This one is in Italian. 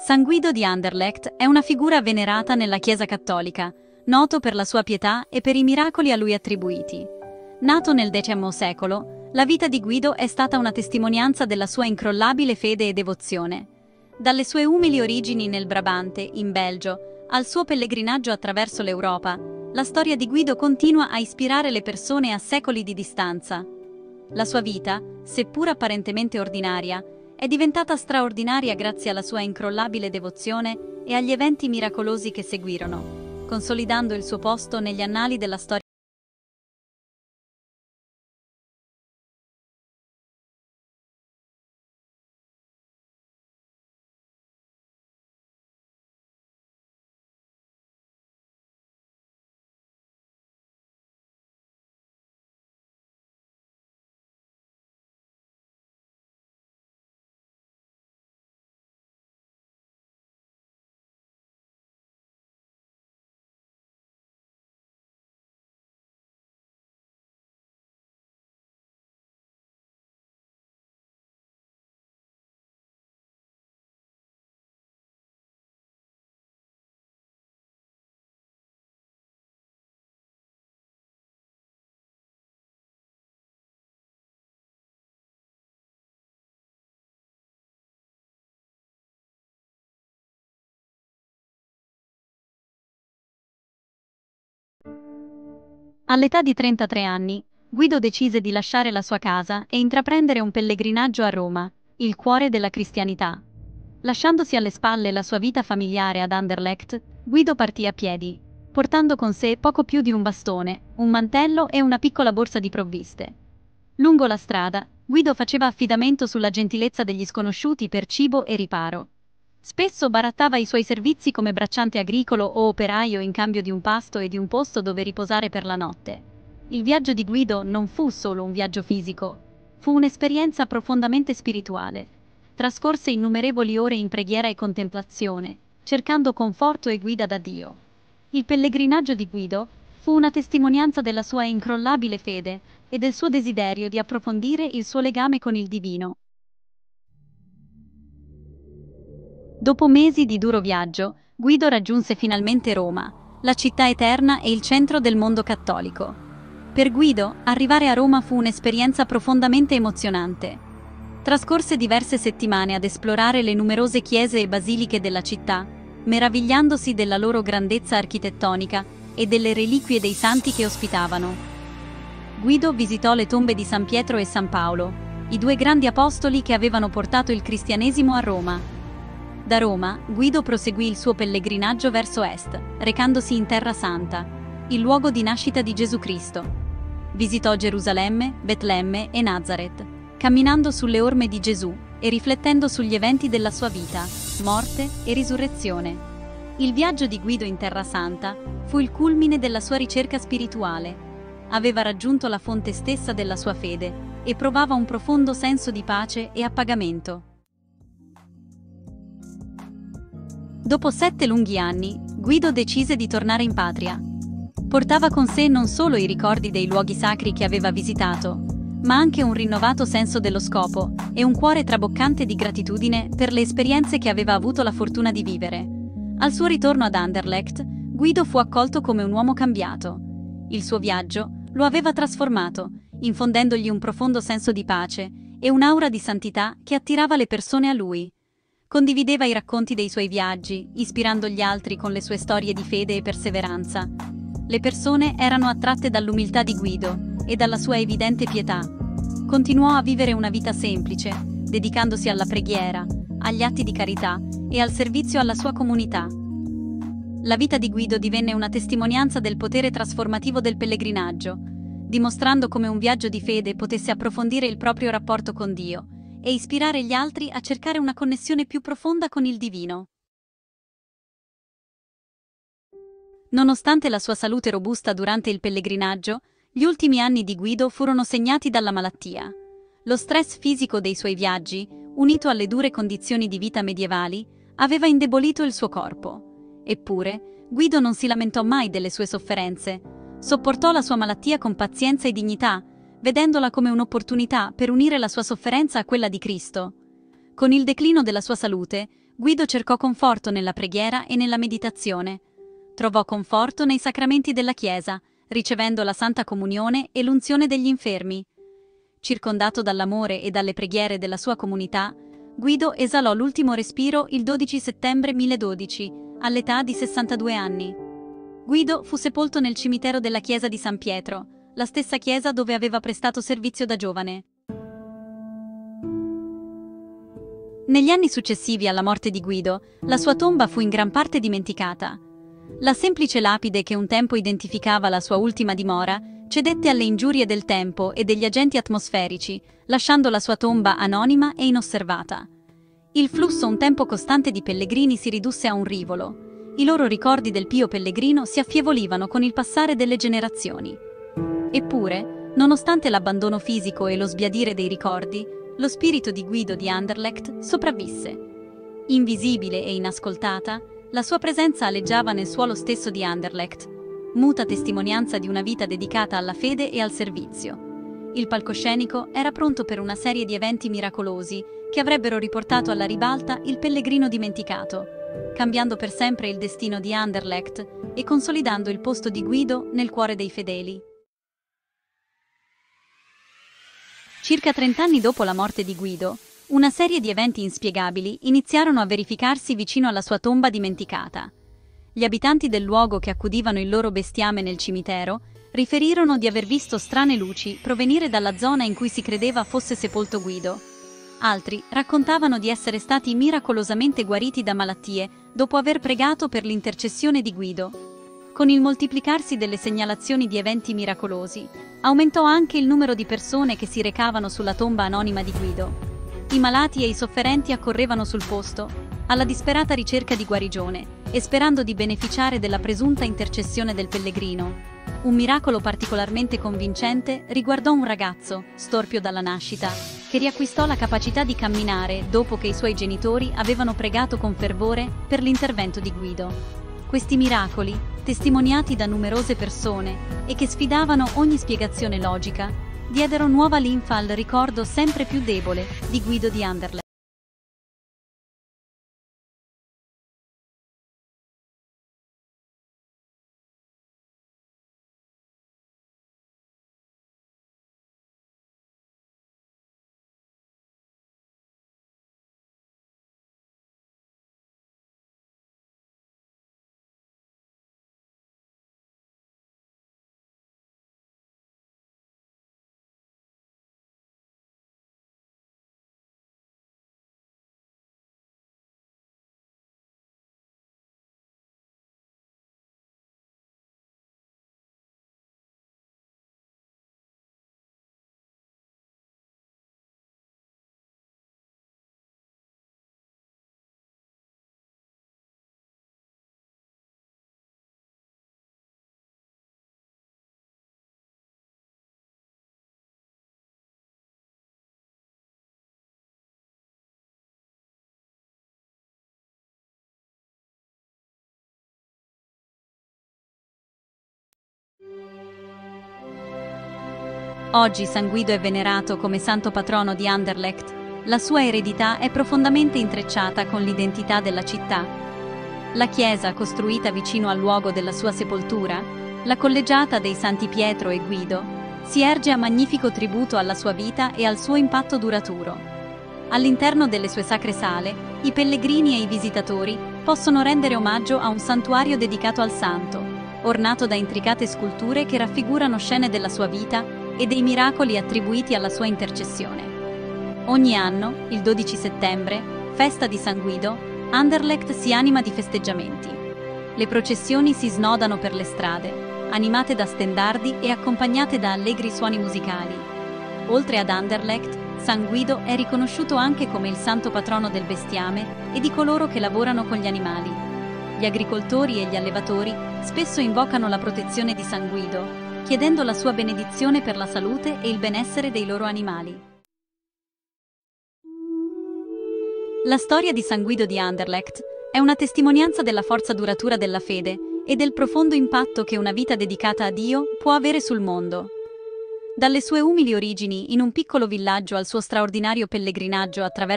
San Guido di Anderlecht è una figura venerata nella Chiesa cattolica, noto per la sua pietà e per i miracoli a lui attribuiti. Nato nel X secolo, la vita di Guido è stata una testimonianza della sua incrollabile fede e devozione. Dalle sue umili origini nel Brabante, in Belgio, al suo pellegrinaggio attraverso l'Europa, la storia di Guido continua a ispirare le persone a secoli di distanza. La sua vita, seppur apparentemente ordinaria, è diventata straordinaria grazie alla sua incrollabile devozione e agli eventi miracolosi che seguirono, consolidando il suo posto negli annali della storia. All'età di 33 anni, Guido decise di lasciare la sua casa e intraprendere un pellegrinaggio a Roma, il cuore della cristianità. Lasciandosi alle spalle la sua vita familiare ad Anderlecht, Guido partì a piedi, portando con sé poco più di un bastone, un mantello e una piccola borsa di provviste. Lungo la strada, Guido faceva affidamento sulla gentilezza degli sconosciuti per cibo e riparo. Spesso barattava i suoi servizi come bracciante agricolo o operaio in cambio di un pasto e di un posto dove riposare per la notte. Il viaggio di Guido non fu solo un viaggio fisico, fu un'esperienza profondamente spirituale. Trascorse innumerevoli ore in preghiera e contemplazione, cercando conforto e guida da Dio. Il pellegrinaggio di Guido fu una testimonianza della sua incrollabile fede e del suo desiderio di approfondire il suo legame con il divino. Dopo mesi di duro viaggio, Guido raggiunse finalmente Roma, la città eterna e il centro del mondo cattolico. Per Guido, arrivare a Roma fu un'esperienza profondamente emozionante. Trascorse diverse settimane ad esplorare le numerose chiese e basiliche della città, meravigliandosi della loro grandezza architettonica e delle reliquie dei santi che ospitavano. Guido visitò le tombe di San Pietro e San Paolo, i due grandi apostoli che avevano portato il cristianesimo a Roma da Roma, Guido proseguì il suo pellegrinaggio verso est, recandosi in Terra Santa, il luogo di nascita di Gesù Cristo. Visitò Gerusalemme, Betlemme e Nazareth, camminando sulle orme di Gesù e riflettendo sugli eventi della sua vita, morte e risurrezione. Il viaggio di Guido in Terra Santa fu il culmine della sua ricerca spirituale. Aveva raggiunto la fonte stessa della sua fede e provava un profondo senso di pace e appagamento. Dopo sette lunghi anni, Guido decise di tornare in patria. Portava con sé non solo i ricordi dei luoghi sacri che aveva visitato, ma anche un rinnovato senso dello scopo e un cuore traboccante di gratitudine per le esperienze che aveva avuto la fortuna di vivere. Al suo ritorno ad Anderlecht, Guido fu accolto come un uomo cambiato. Il suo viaggio lo aveva trasformato, infondendogli un profondo senso di pace e un'aura di santità che attirava le persone a lui. Condivideva i racconti dei suoi viaggi, ispirando gli altri con le sue storie di fede e perseveranza. Le persone erano attratte dall'umiltà di Guido e dalla sua evidente pietà. Continuò a vivere una vita semplice, dedicandosi alla preghiera, agli atti di carità e al servizio alla sua comunità. La vita di Guido divenne una testimonianza del potere trasformativo del pellegrinaggio, dimostrando come un viaggio di fede potesse approfondire il proprio rapporto con Dio e ispirare gli altri a cercare una connessione più profonda con il divino. Nonostante la sua salute robusta durante il pellegrinaggio, gli ultimi anni di Guido furono segnati dalla malattia. Lo stress fisico dei suoi viaggi, unito alle dure condizioni di vita medievali, aveva indebolito il suo corpo. Eppure, Guido non si lamentò mai delle sue sofferenze. Sopportò la sua malattia con pazienza e dignità, vedendola come un'opportunità per unire la sua sofferenza a quella di Cristo. Con il declino della sua salute, Guido cercò conforto nella preghiera e nella meditazione. Trovò conforto nei sacramenti della Chiesa, ricevendo la Santa Comunione e l'unzione degli infermi. Circondato dall'amore e dalle preghiere della sua comunità, Guido esalò l'ultimo respiro il 12 settembre 1012, all'età di 62 anni. Guido fu sepolto nel cimitero della chiesa di San Pietro, la stessa chiesa dove aveva prestato servizio da giovane. Negli anni successivi alla morte di Guido, la sua tomba fu in gran parte dimenticata. La semplice lapide che un tempo identificava la sua ultima dimora cedette alle ingiurie del tempo e degli agenti atmosferici, lasciando la sua tomba anonima e inosservata. Il flusso un tempo costante di pellegrini si ridusse a un rivolo. I loro ricordi del pio pellegrino si affievolivano con il passare delle generazioni. Eppure, nonostante l'abbandono fisico e lo sbiadire dei ricordi, lo spirito di Guido di Anderlecht sopravvisse. Invisibile e inascoltata, la sua presenza aleggiava nel suolo stesso di Anderlecht, muta testimonianza di una vita dedicata alla fede e al servizio. Il palcoscenico era pronto per una serie di eventi miracolosi che avrebbero riportato alla ribalta il pellegrino dimenticato, cambiando per sempre il destino di Anderlecht e consolidando il posto di Guido nel cuore dei fedeli. Circa 30 anni dopo la morte di Guido, una serie di eventi inspiegabili iniziarono a verificarsi vicino alla sua tomba dimenticata. Gli abitanti del luogo che accudivano il loro bestiame nel cimitero riferirono di aver visto strane luci provenire dalla zona in cui si credeva fosse sepolto Guido. Altri raccontavano di essere stati miracolosamente guariti da malattie dopo aver pregato per l'intercessione di Guido. Con il moltiplicarsi delle segnalazioni di eventi miracolosi, aumentò anche il numero di persone che si recavano sulla tomba anonima di Guido. I malati e i sofferenti accorrevano sul posto, alla disperata ricerca di guarigione e sperando di beneficiare della presunta intercessione del pellegrino. Un miracolo particolarmente convincente riguardò un ragazzo, storpio dalla nascita, che riacquistò la capacità di camminare dopo che i suoi genitori avevano pregato con fervore per l'intervento di Guido. Questi miracoli, testimoniati da numerose persone e che sfidavano ogni spiegazione logica, diedero nuova linfa al ricordo sempre più debole di Guido di Anderlecht. Oggi San Guido è venerato come santo patrono di Anderlecht. La sua eredità è profondamente intrecciata con l'identità della città. La chiesa, costruita vicino al luogo della sua sepoltura, la collegiata dei Santi Pietro e Guido, si erge a magnifico tributo alla sua vita e al suo impatto duraturo. All'interno delle sue sacre sale, i pellegrini e i visitatori possono rendere omaggio a un santuario dedicato al santo, ornato da intricate sculture che raffigurano scene della sua vita e dei miracoli attribuiti alla sua intercessione. Ogni anno, il 12 settembre, festa di San Guido, Anderlecht si anima di festeggiamenti. Le processioni si snodano per le strade, animate da stendardi e accompagnate da allegri suoni musicali. Oltre ad Anderlecht, San Guido è riconosciuto anche come il santo patrono del bestiame e di coloro che lavorano con gli animali. Gli agricoltori e gli allevatori spesso invocano la protezione di San Guido, chiedendo la sua benedizione per la salute e il benessere dei loro animali. La storia di San Guido di Anderlecht è una testimonianza della forza duratura della fede e del profondo impatto che una vita dedicata a Dio può avere sul mondo. Dalle sue umili origini in un piccolo villaggio al suo straordinario pellegrinaggio attraverso